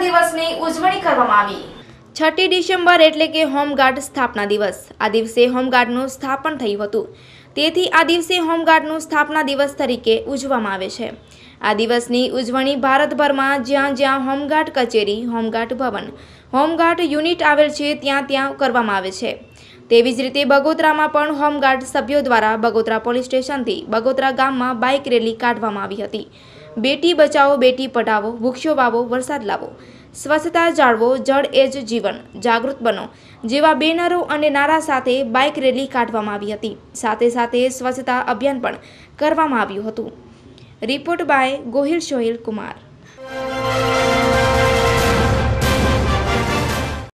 દિવસની ઉજવણી કરવામાં આવી. છઠ્ઠી ડિસેમ્બર એટલે કે હોમગાર્ડ સ્થાપના દિવસ. આ દિવસે હોમગાર્ડનું સ્થાપન થયું હતું. તેથી આ દિવસે હોમગાર્ડનું સ્થાપના દિવસ તરીકે ઉજવવામાં આવે છે. આ દિવસની ઉજવણી ભારતભરમાં જ્યાં જ્યાં હોમગાર્ડ કચેરી, હોમગાર્ડ ભવન, હોમગાર્ડ યુનિટ આવેલ છે ત્યાં ત્યાં કરવામાં આવે છે. તેવી જ રીતે બગોદરામાં પણ હોમગાર્ડ સભ્યો દ્વારા બગોદરા પોલીસ સ્ટેશનથી બગોદરા ગામમાં બાઇક રેલી કાઢવામાં આવી હતી. બેટી બચાવો, બેટી પઢાવો, વૃક્ષો વાવો, વરસાદ લાવો. સ્વચ્છતા જાળવો, જળ એ જ જીવન. જાગૃત બનો. જેવા બેનરો અને નારા સાથે બાઇક રેલી કાઢવામાં આવી હતી. સાથે સાથે સ્વચ્છતા અભિયાન પણ કરવામાં આવ્યું હતું. Report by Gohil Sohil Kumar.